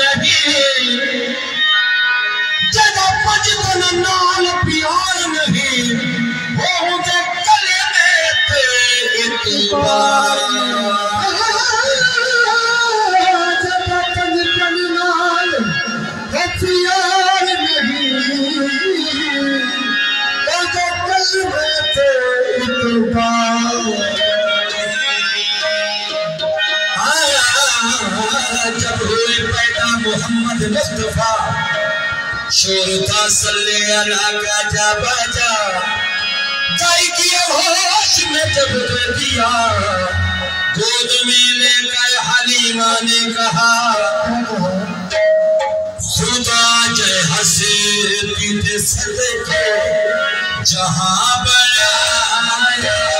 नहीं जदा पजतन नाल प्यार ते मोहम्मद मुस्तफ़ा शोरता सल्ले अला का जा बाजा ताई की होश में जब दिया गोद में लेकर हलीमा ने कहा खुदा जय हसे पीते सदके जहाँ बनाया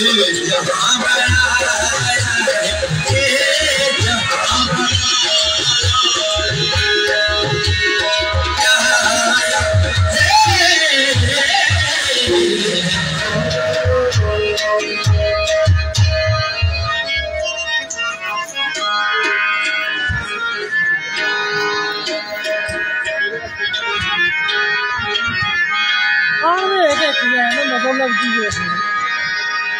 啊，那个，那个，那个，那个，那个。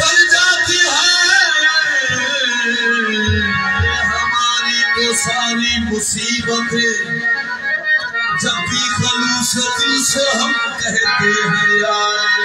बन जाती है। हमारी तो सारी मुसीबतें जब भी खलूस दिल से हम कहते हैं यार।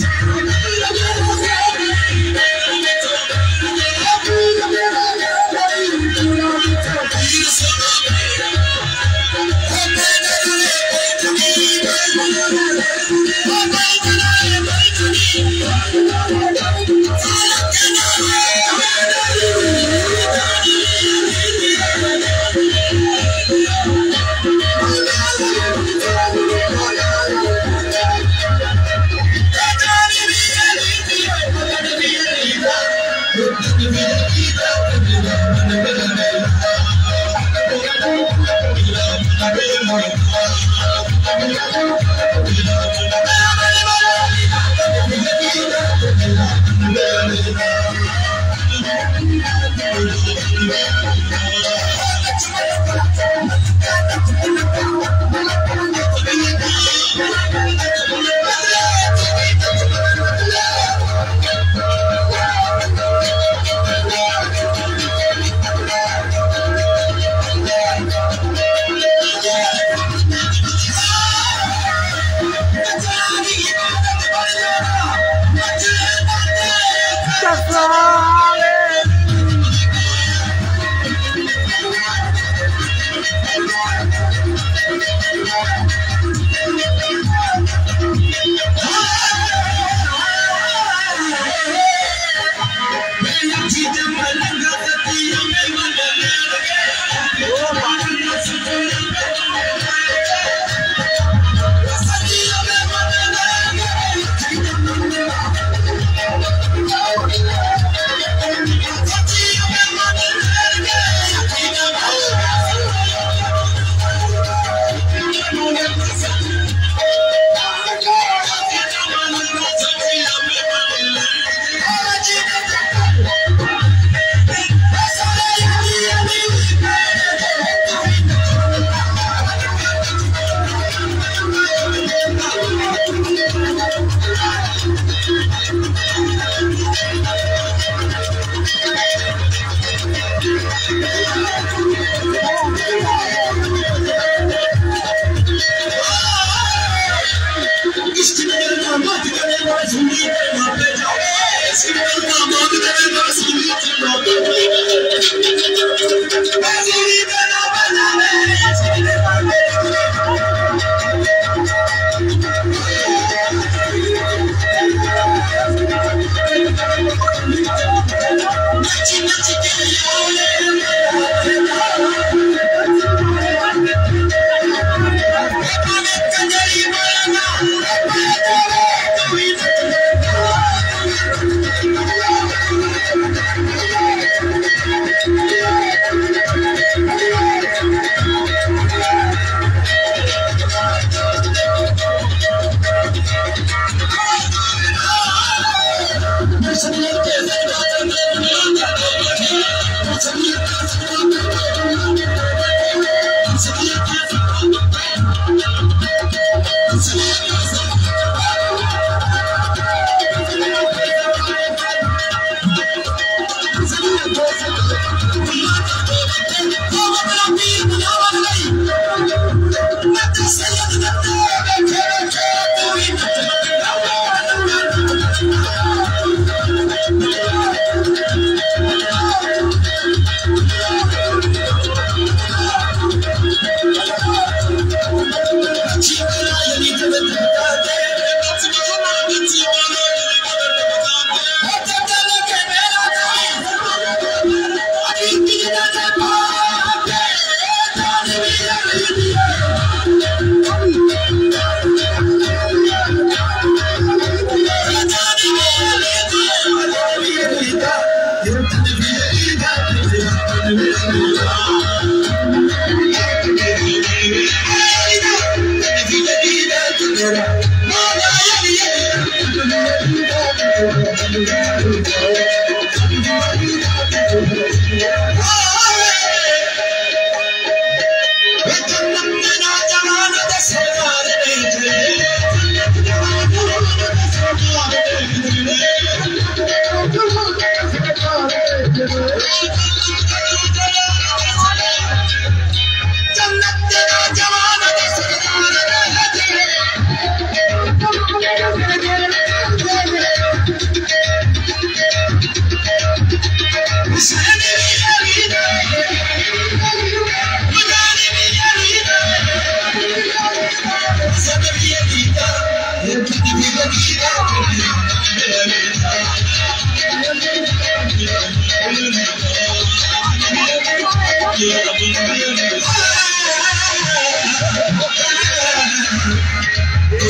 Yes. Kita.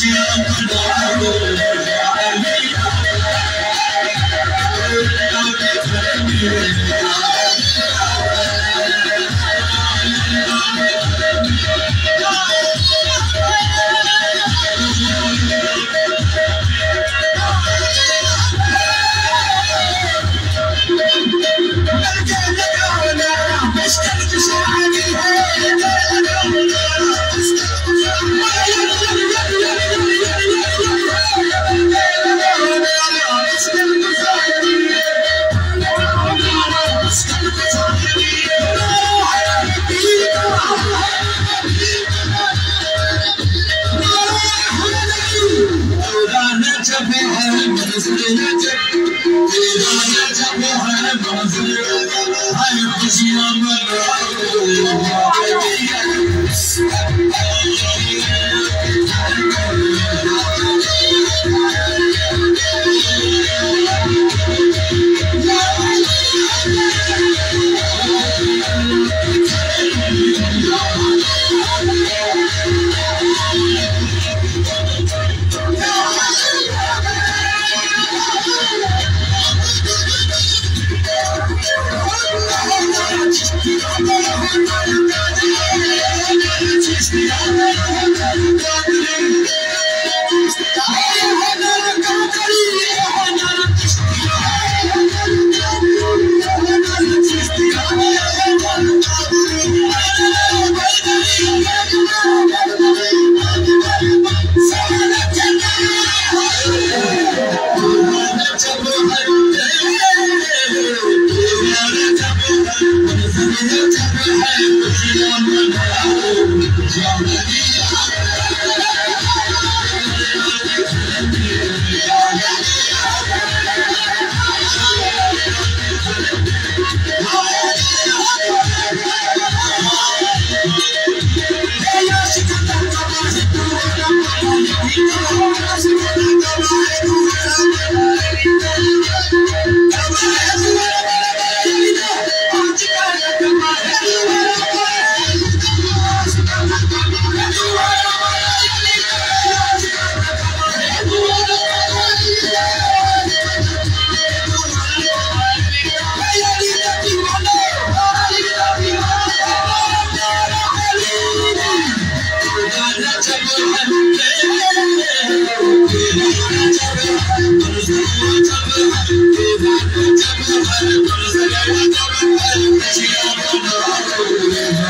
Região Thank you.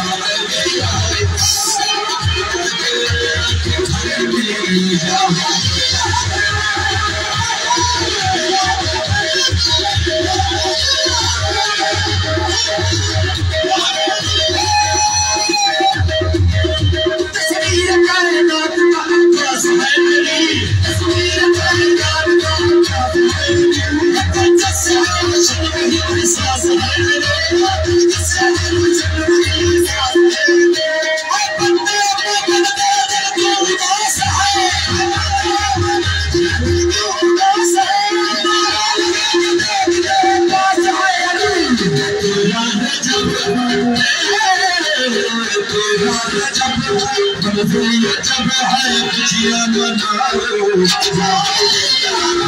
I'm gonna be your champion. I'm gonna be your champion.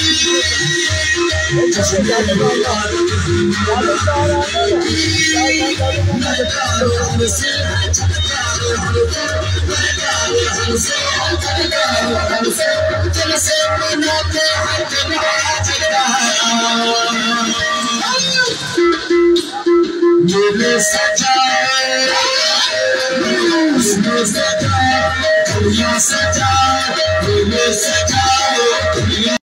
मेरे सजाए दुनिया सजाए मेरे सजाए दुनिया मेरे सजाए